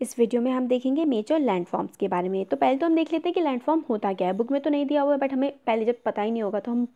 इस वीडियो में हम देखेंगे मेजर लैंडफॉर्म्स के बारे में। तो पहले तो हम देख लेते हैं कि लैंडफॉर्म होता क्या है। बुक में तो नहीं दिया हुआ है बट हमें पहले जब पता ही नहीं होगा तो हम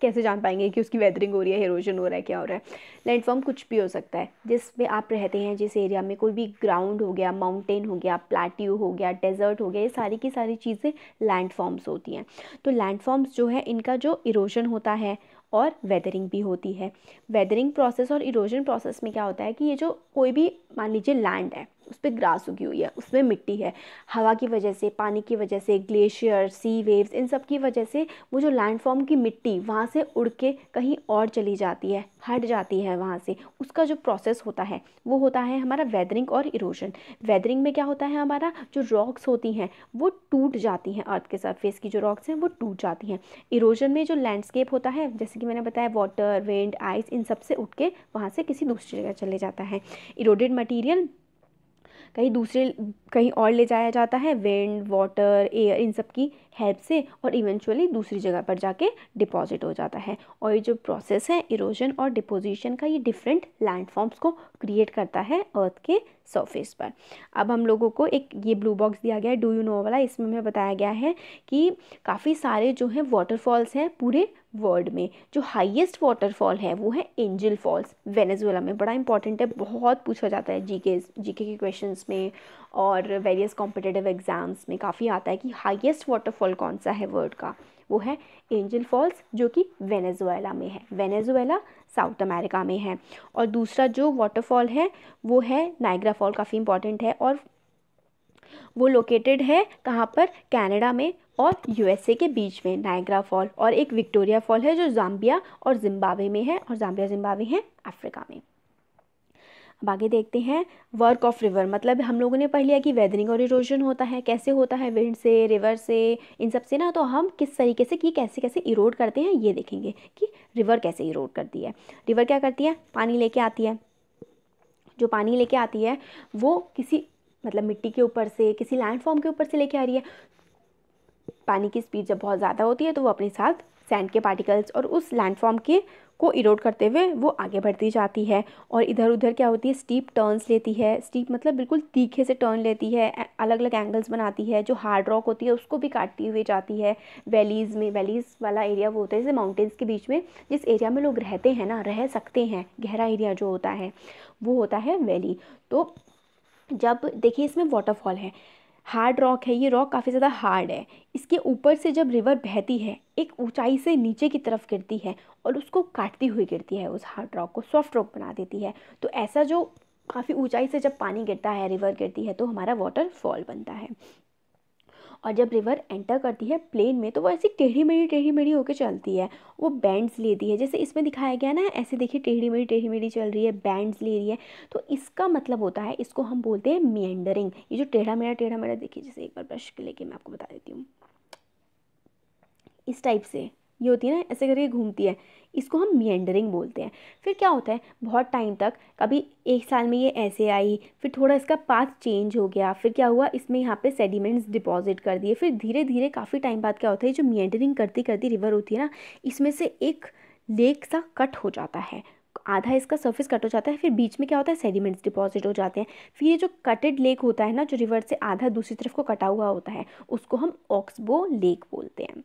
कैसे जान पाएँगे कि उसकी वेदरिंग हो रही है इरोजन हो रहा है, क्या हो रहा है। लैंडफॉर्म कुछ भी हो सकता है जिस पे आप रहते हैं, जिस एरिया में कोई भी ग्राउंड हो गया माउंटेन हो गया प्लाट्यू हो गया डेजर्ट हो गया, ये सारी की सारी चीज़ें लैंडफॉर्म्स होती हैं। तो लैंडफॉर्म्स जो है, इनका जो इरोजन होता है और वेदरिंग भी होती है। वेदरिंग प्रोसेस और इरोजन प्रोसेस में क्या होता है कि ये जो कोई भी, मान लीजिए लैंड है उस पर ग्रास उगी हुई है, उसमें मिट्टी है। हवा की वजह से, पानी की वजह से, ग्लेशियर सी वेव्स इन सब की वजह से वो जो लैंडफॉर्म की मिट्टी वहाँ से उड़ के कहीं और चली जाती है, हट जाती है वहाँ से। उसका जो प्रोसेस होता है, वो होता है हमारा वेदरिंग और इरोजन वेदरिंग में क्या होता है हमारा, जो रॉक्स होती हैं, वो टूट जाती हैं अर्थ के सरफेस की जो रॉक्स हैं, वो टूट जाती हैं। इरोजन में जो लैंडस्केप होता है, जैसे कि मैंने बताया वाटर विंड आइस इन सबसे उठ के वहाँ से किसी दूसरी जगह चले जाता है। इरोडेड मटीरियल कहीं दूसरे कहीं और ले जाया जाता है विंड वाटर एयर इन सब की। हेल्प से और इवेंचुअली दूसरी जगह पर जाके डिपॉजिट हो जाता है। और ये जो प्रोसेस है इरोजन और डिपोजिशन का, ये डिफरेंट लैंडफॉर्म्स को क्रिएट करता है अर्थ के सरफेस पर। अब हम लोगों को एक ये ब्लू बॉक्स दिया गया है। डू यू नो वाला? इसमें हमें बताया गया है कि काफ़ी सारे जो हैं वाटरफॉल्स हैं पूरे वर्ल्ड में। जो हाईएस्ट वाटरफॉल है, वो है एंजल फॉल्स वेनेजुएला में। बड़ा इंपॉर्टेंट है, बहुत पूछा जाता है जीके जीके के क्वेश्चंस में और वेरियस कॉम्पिटेटिव एग्ज़ाम्स में काफ़ी आता है कि हाईएस्ट वाटरफॉल कौन सा है वर्ल्ड का? वो है एंजल फॉल्स जो कि वेनेजुएला में है। वेनेजुएला साउथ अमेरिका में है। और दूसरा जो वाटरफॉल है, वो है नाइग्रा फॉल काफ़ी इंपॉर्टेंट है और वो लोकेटेड है कहाँ पर? कनाडा में और यूएसए के बीच में नाइग्रा फॉल और एक विक्टोरिया फॉल है जो जाम्बिया और जिम्बाब्वे में है और जाम्बिया जिम्बाब्वे है अफ्रीका में। अब आगे देखते हैं वर्क ऑफ़ रिवर मतलब हम लोगों ने पढ़ लिया कि वेदरिंग और इरोजन होता है, कैसे होता है विंड से रिवर से, इन सबसे ना तो हम किस तरीके से कि कैसे कैसे इरोड करते हैं, ये देखेंगे कि रिवर कैसे इरोड करती है। रिवर क्या करती है? पानी लेके आती है। जो पानी लेके आती है, वो किसी मतलब मिट्टी के ऊपर से, किसी लैंडफॉर्म के ऊपर से लेके आ रही है। पानी की स्पीड जब बहुत ज़्यादा होती है तो वो अपने साथ सैंड के पार्टिकल्स और उस लैंडफॉर्म के को इरोड करते हुए वो आगे बढ़ती जाती है और इधर उधर क्या होती है स्टीप टर्न्स लेती है। स्टीप मतलब बिल्कुल तीखे से टर्न लेती है अलग अलग एंगल्स बनाती है, जो हार्ड रॉक होती है उसको भी काटती हुई जाती है। वैलीज़ में वैलीज़ वाला एरिया वो होता है, जैसे माउंटेन्स के बीच में, जिस एरिया में लोग रहते हैं ना, रह सकते हैं, गहरा एरिया जो होता है, वो होता है वैली तो जब, देखिए इसमें वाटरफॉल है। हार्ड रॉक है, ये रॉक काफ़ी ज़्यादा हार्ड है। इसके ऊपर से जब रिवर बहती है, एक ऊंचाई से नीचे की तरफ़ गिरती है और उसको काटती हुई गिरती है, उस हार्ड रॉक को सॉफ्ट रॉक बना देती है। तो ऐसा जो काफ़ी ऊंचाई से जब पानी गिरता है, रिवर गिरती है तो हमारा वाटर फॉल बनता है। और जब रिवर एंटर करती है प्लेन में तो वो ऐसी टेढ़ी मेढ़ी टेढ़ी मेढ़ी होकर चलती है। वो बैंड्स लेती है, जैसे इसमें दिखाया गया ना, ऐसे देखिए टेढ़ी मेढ़ी टेढ़ी मेढ़ी चल रही है बैंड्स ले रही है। तो इसका मतलब होता है, इसको हम बोलते हैं मियंडरिंग ये जो टेढ़ा मेढ़ा टेढ़ा मेढ़ा देखिए, जैसे एक बार ब्रश लेके मैं आपको बता देती हूँ। इस टाइप से। ये होती है ना, ऐसे करके घूमती है। इसको हम मियंडरिंग बोलते हैं। फिर क्या होता है? बहुत टाइम तक, कभी एक साल में ये ऐसे आई, फिर थोड़ा इसका पाथ चेंज हो गया, फिर क्या हुआ? इसमें यहाँ पे सेडिमेंट्स डिपॉजिट कर दिए। फिर धीरे धीरे काफ़ी टाइम बाद क्या होता है? जो मियंडरिंग करती करती रिवर होती है ना, इसमें से एक लेक सा कट हो जाता है। आधा इसका सरफेस कट हो जाता है, फिर बीच में क्या होता है? सेडिमेंट्स डिपॉजिट हो जाते हैं। फिर ये जो कटेड लेक होता है ना, जो रिवर से आधा दूसरी तरफ़ को कटा हुआ होता है, उसको हम ऑक्सबो लेक बोलते हैं।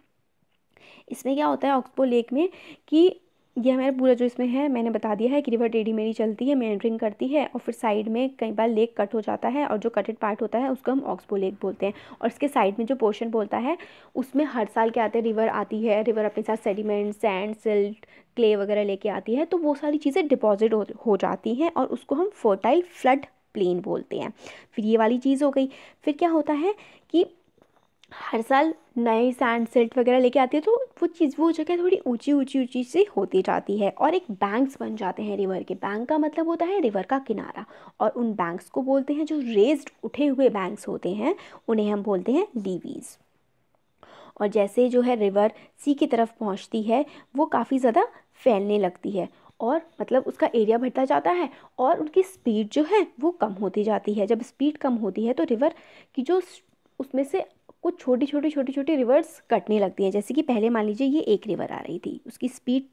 इसमें क्या होता है ऑक्सबो लेक में कि ये हमारा पूरा जो इसमें है मैंने बता दिया है कि रिवर टेढ़ी मेरी चलती है मेंड्रिंग करती है और फिर साइड में कई बार लेक कट हो जाता है और जो कटेड पार्ट होता है उसको हम ऑक्सबो लेक बोलते हैं। और इसके साइड में जो पोर्शन बोलता है उसमें हर साल क्या आते हैं रिवर आती है रिवर अपने साथ सेडिमेंट सैंड सिल्ट क्ले वगैरह लेके आती है तो वो सारी चीज़ें डिपॉजिट हो, हो जाती हैं और उसको हम फर्टाइल फ्लड प्लेन बोलते हैं। फिर ये वाली चीज़ हो गई। फिर क्या होता है कि हर साल नए सैंड सिल्ट वगैरह लेके आती है तो वो चीज़, वो जगह थोड़ी ऊँची ऊँची ऊँची सी होती जाती है और एक बैंक्स बन जाते हैं रिवर के। बैंक का मतलब होता है रिवर का किनारा और उन बैंक्स को बोलते हैं जो रेज्ड उठे हुए बैंक्स होते हैं, उन्हें हम बोलते हैं लीवीज़ और जैसे जो है रिवर सी की तरफ़ पहुँचती है, वो काफ़ी ज़्यादा फैलने लगती है और मतलब उसका एरिया बढ़ता जाता है और उनकी स्पीड जो है, वो कम होती जाती है। जब स्पीड कम होती है तो रिवर की जो उसमें से कुछ छोटी छोटी छोटी छोटी रिवर्स कटने लगती हैं। जैसे कि पहले मान लीजिए ये एक रिवर आ रही थी, उसकी स्पीड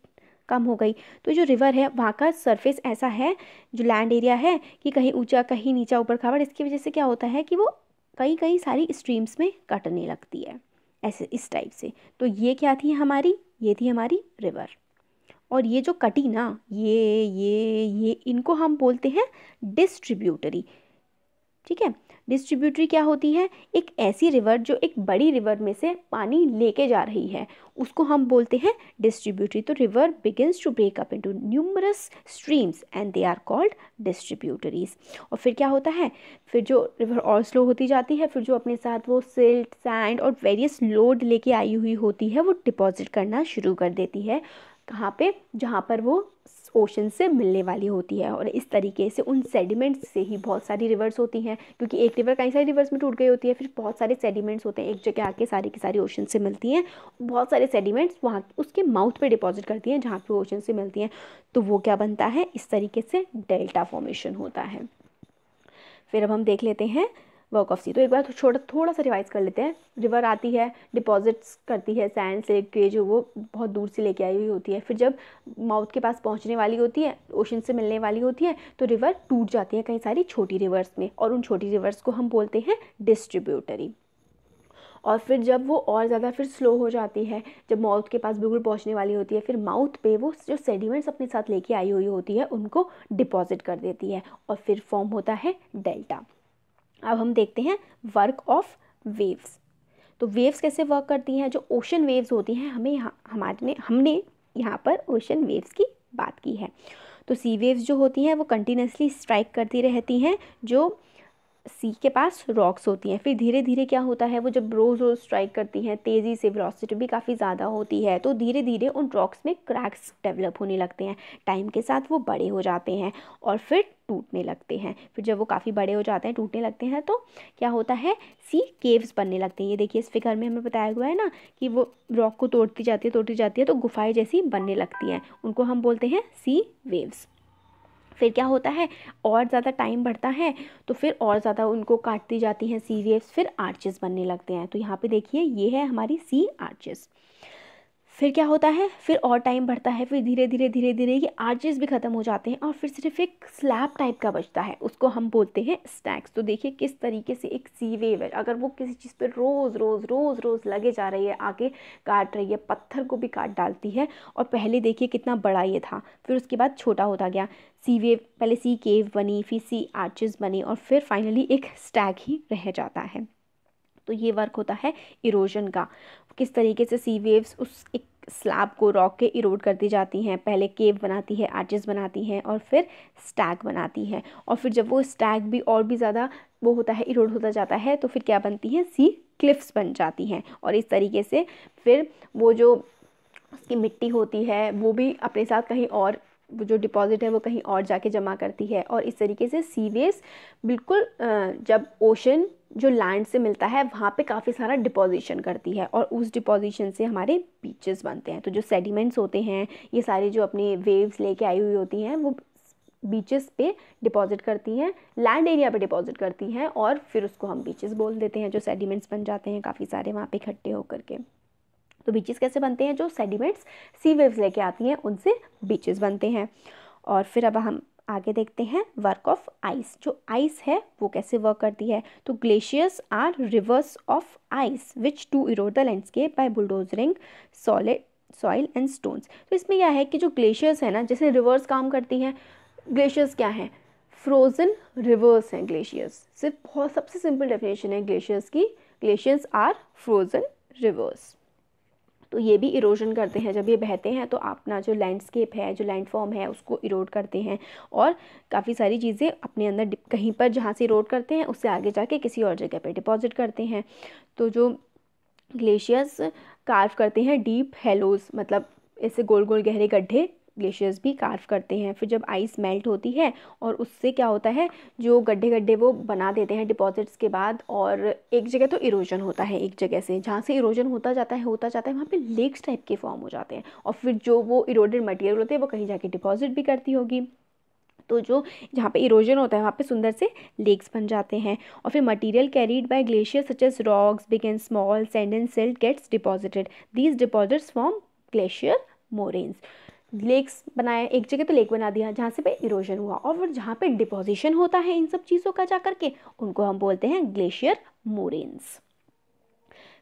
कम हो गई। तो जो रिवर है, वहाँ का सरफेस ऐसा है, जो लैंड एरिया है, कि कहीं ऊँचा, कहीं नीचा, ऊपर खावड़ इसकी वजह से क्या होता है कि वो कई कई सारी स्ट्रीम्स में कटने लगती है, ऐसे इस टाइप से। तो ये क्या थी हमारी? ये थी हमारी रिवर और ये जो कटी ना, ये ये ये, इनको हम बोलते हैं डिस्ट्रीब्यूटरी ठीक है? डिस्ट्रीब्यूटरी क्या होती है? एक ऐसी रिवर जो एक बड़ी रिवर में से पानी लेके जा रही है। उसको हम बोलते हैं डिस्ट्रीब्यूटरी। तो river begins to break up numerous streams and they are called distributaries. और फिर क्या होता है? फिर जो रिवर और स्लो होती जाती है, फिर जो अपने साथ वो सिल्ट, सैंड और वेरियस लोड लेके आई हुई होती है, वो डिपॉजिट करना शुरू कर देती है। कहाँ पे? जहाँ पर वो ओशन से मिलने वाली होती है और इस तरीके से उन सेडिमेंट्स से ही बहुत सारी रिवर्स होती हैं, क्योंकि एक रिवर कई सारी रिवर्स में टूट गई होती है, फिर बहुत सारे सेडिमेंट्स होते हैं, एक जगह आके सारी की सारी ओशन से मिलती हैं, बहुत सारे सेडिमेंट्स वहाँ उसके माउथ पे डिपॉजिट करती हैं जहाँ पे ओशन से मिलती हैं तो वो क्या बनता है? इस तरीके से डेल्टा फॉर्मेशन होता है। फिर अब हम देख लेते हैं वर्क ऑफ़ सी तो एक बार छोटा थोड़ा सा रिवाइज कर लेते हैं। रिवर आती है डिपॉजिट्स करती है सैंड से के जो वो बहुत दूर से लेके आई हुई होती है। फिर जब माउथ के पास पहुँचने वाली होती है ओशन से मिलने वाली होती है तो रिवर टूट जाती है कई सारी छोटी रिवर्स में और उन छोटी रिवर्स को हम बोलते हैं डिस्ट्रीब्यूटरी और फिर जब वो और ज़्यादा फिर स्लो हो जाती है, जब माउथ के पास बिल्कुल पहुँचने वाली होती है, फिर माउथ पे वो जो सेडिमेंट्स अपने साथ लेके आई हुई होती है, उनको डिपॉजिट कर देती है और फिर फॉर्म होता है डेल्टा अब हम देखते हैं वर्क ऑफ़ वेव्स तो वेव्स कैसे वर्क करती हैं? जो ओशन वेव्स होती हैं, हमें यहाँ, हमारे हमने यहाँ पर ओशन वेव्स की बात की है। तो सी वेव्स जो होती हैं, वो कंटिन्यूसली स्ट्राइक करती रहती हैं, जो सी के पास रॉक्स होती हैं। फिर धीरे धीरे क्या होता है, वो जब रोज़ रोज़ स्ट्राइक करती हैं, तेज़ी से वेलोसिटी भी काफ़ी ज़्यादा होती है तो धीरे धीरे उन रॉक्स में क्रैक्स डेवलप होने लगते हैं। टाइम के साथ वो बड़े हो जाते हैं और फिर टूटने लगते हैं। फिर जब वो काफ़ी बड़े हो जाते हैं, टूटने लगते हैं तो क्या होता है सी केव्स बनने लगते हैं। ये देखिए, इस फिगर में हमें बताया हुआ है ना कि वो रॉक को तोड़ती जाती है, तोड़ती जाती है तो गुफाएँ जैसी बनने लगती हैं। उनको हम बोलते हैं सी वेव्स फिर क्या होता है? और ज़्यादा टाइम बढ़ता है तो फिर और ज़्यादा उनको काटती जाती हैं सी वेव्स फिर आर्चेस बनने लगते हैं। तो यहाँ पे देखिए, ये है हमारी सी आर्चेस फिर क्या होता है? फिर और टाइम बढ़ता है, फिर धीरे धीरे धीरे धीरे ये आर्चेस भी ख़त्म हो जाते हैं और फिर सिर्फ़ एक स्लैब टाइप का बचता है, उसको हम बोलते हैं स्टैक्स तो देखिए किस तरीके से एक सी वेव है अगर वो किसी चीज़ पे रोज़ रोज़ रोज़ रोज़ लगे जा रही है, आगे काट रही है, पत्थर को भी काट डालती है, और पहले देखिए कितना बड़ा ये था, फिर उसके बाद छोटा होता गया। सी वेव, पहले सी केव बनी, फिर सी आर्चेस बनी और फिर फाइनली एक स्टैग ही रह जाता है। तो ये वर्क होता है इरोजन का। किस तरीके से सी वेव्स उस एक स्लैब को रॉक के इरोड करती जाती हैं? पहले केव बनाती है, आर्चेस बनाती हैं और फिर स्टैग बनाती है। और फिर जब वो स्टैग भी और भी ज़्यादा वो होता है इरोड होता जाता है तो फिर क्या बनती है? सी क्लिफ्स बन जाती हैं। और इस तरीके से फिर वो जो उसकी मिट्टी होती है, वो भी अपने साथ कहीं और जो डिपॉजिट है वो कहीं और जाके जमा करती है। और इस तरीके से सीवेज बिल्कुल जब ओशन जो लैंड से मिलता है, वहाँ पे काफ़ी सारा डिपोजिशन करती है और उस डिपोजिशन से हमारे बीचेस बनते हैं। तो जो सेडिमेंट्स होते हैं, ये सारी जो अपने वेव्स लेके आई हुई होती हैं, वो बीचेस पे डिपॉजिट करती हैं, लैंड एरिया पे डिपॉजिट करती हैं और फिर उसको हम बीचेस बोल देते हैं, जो सेडिमेंट्स बन जाते हैं काफ़ी सारे वहाँ पे इकट्ठे होकर के। तो बीचेस कैसे बनते हैं? जो सेडिमेंट्स सी वेव्स लेके आती हैं, उनसे बीचेस बनते हैं। और फिर अब हम आगे देखते हैं वर्क ऑफ़ आइस जो आइस है, वो कैसे वर्क करती है? तो glaciers are rivers of ice which to erode the landscape by bulldozering solid soil and stones तो इसमें यह है कि जो ग्लेशियर्स है ना, जैसे रिवर्स काम करती हैं ग्लेशियर्स क्या हैं? फ्रोज़न रिवर्स हैं ग्लेशियर्स सिर्फ़ बहुत, सबसे सिंपल डेफिनेशन है ग्लेशियर्स की। ग्लेशियर्स आर फ्रोज़न रिवर्स तो ये भी इरोजन करते हैं। जब ये बहते हैं तो अपना जो लैंडस्केप है, जो लैंड फॉर्म है, उसको इरोड करते हैं और काफ़ी सारी चीज़ें अपने अंदर कहीं पर जहाँ से इरोड करते हैं, उससे आगे जाके किसी और जगह पर डिपॉजिट करते हैं। तो जो ग्लेशियर्स कार्व करते हैं डीप हेलोज मतलब ऐसे गोल गोल गहरे गड्ढे ग्लेशियर्स भी कार्व करते हैं। फिर जब आइस मेल्ट होती है और उससे क्या होता है, जो गड्ढे गड्ढे वो बना देते हैं डिपॉजिट्स के बाद और एक जगह तो इरोजन होता है एक जगह से। जहाँ से इरोजन होता जाता है, होता जाता है, वहाँ पे लेक्स टाइप के फॉर्म हो जाते हैं। और फिर जो वो इरोडेड मटेरियल होते हैं, वो कहीं जाके डिपॉजिट भी करती होगी। तो जो जहाँ पे इरोजन होता है, वहाँ पे सुंदर से लेक्स बन जाते हैं। और फिर material carried by glacier such as rocks big and small sand and silt gets deposited these deposits form glacier moraines lakes बनाया एक जगह तो लेक बना दिया, जहाँ से पे इरोजन हुआ। और फिर जहाँ पे डिपोजिशन होता है इन सब चीज़ों का जा करके उनको हम बोलते हैं ग्लेशियर मोरेन्स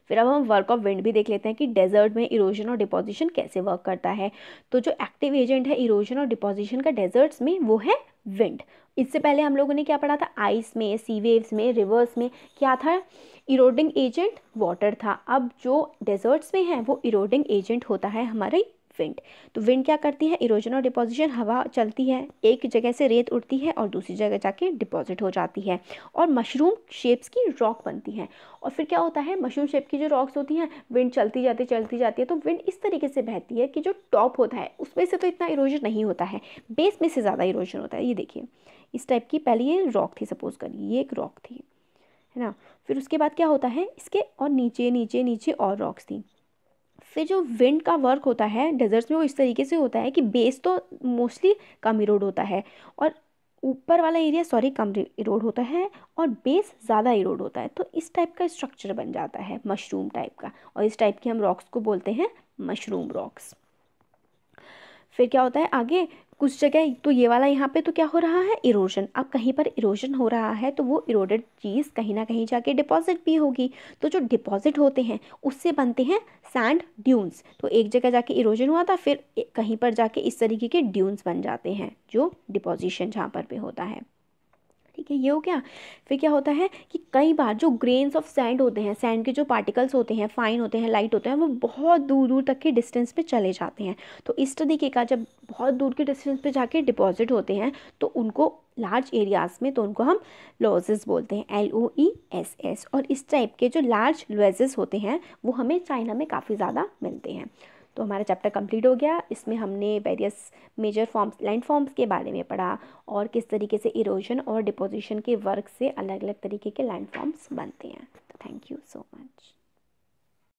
फिर अब हम वर्क ऑफ़ विंड भी देख लेते हैं कि डेजर्ट में इरोजन और डिपोजिशन कैसे वर्क करता है। तो जो एक्टिव एजेंट है इरोजन और डिपोजिशन का डेजर्ट्स में, वो है विंड इससे पहले हम लोगों ने क्या पढ़ा था? आइस में सी वेव्स में रिवर्स में, क्या था? इरोडिंग एजेंट वाटर था। अब जो डेजर्ट्स में है, वो इरोडिंग एजेंट होता है हमारे विंड। तो विंड क्या करती है? इरोजन और डिपोजिशन, हवा चलती है, एक जगह से रेत उड़ती है और दूसरी जगह जाके डिपॉजिट हो जाती है और मशरूम शेप्स की रॉक बनती हैं। और फिर क्या होता है? मशरूम शेप की जो रॉक्स होती हैं, विंड चलती जाती चलती जाती है। तो विंड इस तरीके से बहती है कि जो टॉप होता है, उसमें से तो इतना इरोजन नहीं होता है। बेस में से ज़्यादा इरोजन होता है। ये देखिए, इस टाइप की पहले ये रॉक थी, सपोज़ करिए, ये एक रॉक थी, है ना? फिर उसके बाद क्या होता है? इसके और नीचे नीचे नीचे और रॉक्स थी। फिर जो विंड का वर्क होता है, डेजर्ट्स में वो इस तरीके से होता है कि बेस तो मोस्टली कम इरोड होता है और ऊपर वाला एरिया, सॉरी, कम इरोड होता है और बेस ज़्यादा इरोड होता है। तो इस टाइप का स्ट्रक्चर बन जाता है मशरूम टाइप का और इस टाइप के हम रॉक्स को बोलते हैं मशरूम रॉक्स फिर क्या होता है, आगे कुछ जगह तो ये वाला यहाँ पे तो क्या हो रहा है? इरोजन अब कहीं पर इरोजन हो रहा है तो वो इरोडेड चीज़ कहीं ना कहीं जाके डिपॉजिट भी होगी। तो जो डिपॉजिट होते हैं, उससे बनते हैं सैंड ड्यून्स तो एक जगह जाके इरोजन हुआ था, फिर कहीं पर जाके इस तरीके के ड्यून्स बन जाते हैं, जो डिपोजिशन जहाँ पर भी होता है। ठीक है, ये हो गया। फिर क्या होता है कि कई बार जो ग्रेन्स ऑफ़ सैंड होते हैं सैंड के जो पार्टिकल्स होते हैं फाइन होते हैं लाइट होते हैं, वो बहुत दूर दूर तक के डिस्टेंस पे चले जाते हैं। तो इस तरीके का जब बहुत दूर के डिस्टेंस पे जाके डिपॉजिट होते हैं तो उनको लार्ज एरियाज़ में तो उनको हम लॉजेस बोलते हैं L O E S S और इस टाइप के जो लार्ज लॉजेस होते हैं, वो हमें चाइना में काफ़ी ज़्यादा मिलते हैं। तो हमारा चैप्टर कंप्लीट हो गया। इसमें हमने various major forms land forms के बारे में पढ़ा और किस तरीके से इरोजन और डिपोजिशन के वर्क से अलग अलग तरीके के लैंड फॉर्म्स बनते हैं। तो थैंक यू सो मच